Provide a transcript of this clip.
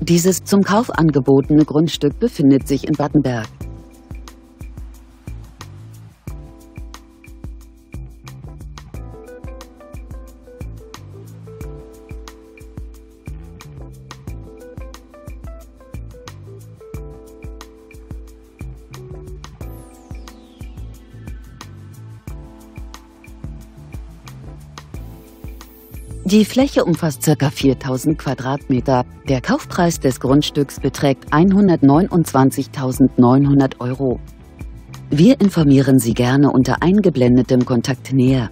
Dieses zum Kauf angebotene Grundstück befindet sich in Battenberg. Die Fläche umfasst ca. 4000 Quadratmeter. Der Kaufpreis des Grundstücks beträgt 129.900 Euro. Wir informieren Sie gerne unter eingeblendetem Kontakt näher.